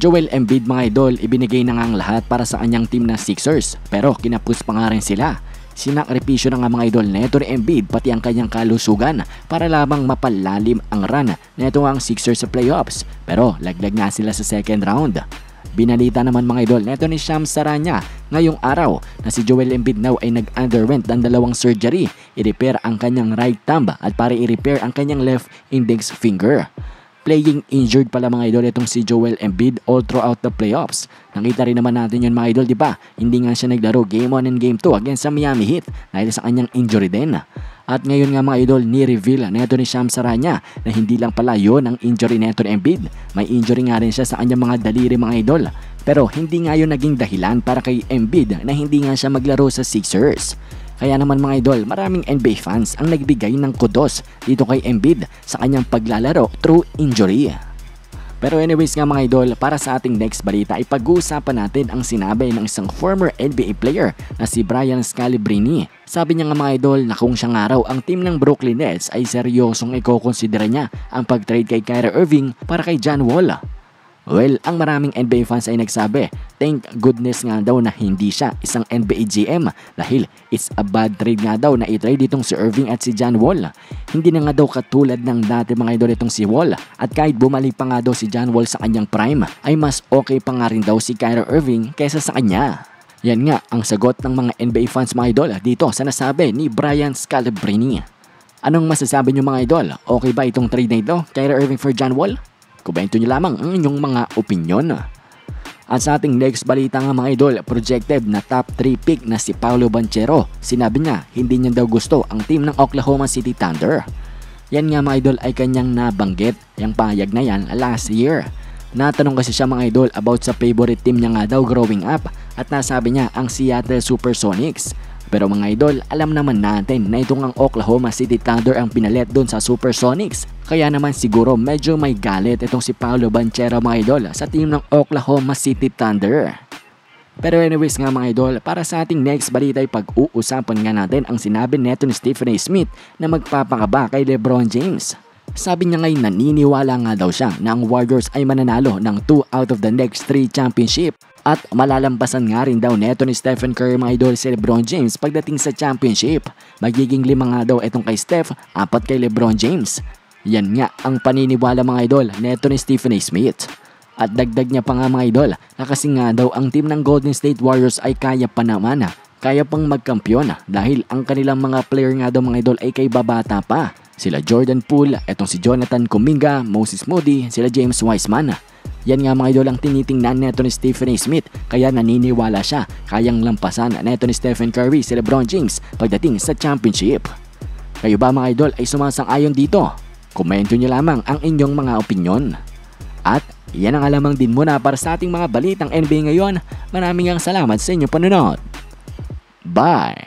Joel Embiid mga idol, ibinigay na nga ang lahat para sa kanyang team na Sixers pero kinapus pa nga rin sila. Sinakripisyo na nga mga idol na ito ni Embiid pati ang kanyang kalusugan para lamang mapalalim ang run na ito ang Sixers sa playoffs pero laglag nga sila sa second round. Binalita naman mga idol neto ni Shams Saranya ngayong araw na si Joel Embiid now ay nag-underwent ng dalawang surgery. I-repair ang kanyang right thumb at para i-repair ang kanyang left index finger. Playing injured pala mga idol itong si Joel Embiid all throughout the playoffs. Nakita rin naman natin yun mga idol, di ba? Hindi nga siya naglaro game 1 and game 2 against sa Miami Heat dahil sa kanyang injury din. At ngayon nga mga idol, ni-reveal neto ni Sham Saranya na hindi lang pala yon ang injury neto ni Embiid. May injury nga rin siya sa kanyang mga daliri mga idol. Pero hindi nga yun naging dahilan para kay Embiid na hindi nga siya maglaro sa Sixers. Kaya naman mga idol, maraming NBA fans ang nagbigay ng kudos dito kay Embiid sa kanyang paglalaro through injury. Pero anyways nga mga idol, para sa ating next balita ay pag-uusapan natin ang sinabi ng isang former NBA player na si Brian Scalabrine. Sabi niya nga mga idol na kung siyang araw ang team ng Brooklyn Nets ay seryosong iko-consider niya ang pag-trade kay Kyrie Irving para kay John Wall. Well, ang maraming NBA fans ay nagsabi, thank goodness nga daw na hindi siya isang NBA GM dahil it's a bad trade nga daw na i-trade itong si Irving at si John Wall. Hindi na nga daw katulad ng dati mga idol itong si Wall at kahit bumalik pa nga daw si John Wall sa kanyang prime ay mas okay pa nga rin daw si Kyrie Irving kaysa sa kanya. Yan nga ang sagot ng mga NBA fans mga idol dito sa nasabi ni Brian Scalabrine. Anong masasabi niyo mga idol? Okay ba itong trade na ito? Kyrie Irving for John Wall? Komento nyo lamang ang inyong mga opinyon. At sa ating next balita nga mga idol, projected na top 3 pick na si Paolo Banchero. Sinabi niya hindi niya daw gusto ang team ng Oklahoma City Thunder. Yan nga mga idol ay kanyang nabanggit, yung payag na yan last year. Natanong kasi siya mga idol about sa favorite team niya nga daw growing up at nasabi niya ang Seattle Supersonics. Pero mga idol, alam naman natin na itong ang Oklahoma City Thunder ang pinalit doon sa Supersonics. Kaya naman siguro medyo may galit itong si Paolo Banchero mga idol sa team ng Oklahoma City Thunder. Pero anyways nga mga idol, para sa ating next balita ay pag-uusapan nga natin ang sinabi neto ni Stephen A. Smith na magpapakaba kay Lebron James. Sabi niya ngayon naniniwala nga daw siya na ang Warriors ay mananalo ng 2 out of the next 3 championship at malalampasan nga rin daw neto ni Stephen Curry mga idol si Lebron James pagdating sa championship. Magiging lima nga daw itong kay Steph, apat kay Lebron James. Yan nga ang paniniwala mga idol neto ni Stephen A. Smith. At dagdag niya pa nga mga idol na kasi nga daw ang team ng Golden State Warriors ay kaya pa naman kaya pang magkampiyon dahil ang kanilang mga player nga daw mga idol ay kay babata pa. Sila Jordan Poole, etong si Jonathan Kuminga, Moses Moody, sila James Wiseman. Yan nga mga idol ang tinitingnan neto ni Stephen A. Smith kaya naniniwala siya kayang lampasan neto ni Stephen Curry si Lebron James pagdating sa championship. Kayo ba mga idol ay sumasang-ayon dito? Komento nyo lamang ang inyong mga opinyon. At yan ang alamang din muna para sa ating mga balitang NBA ngayon. Maraming ang salamat sa inyong panonood. Bye!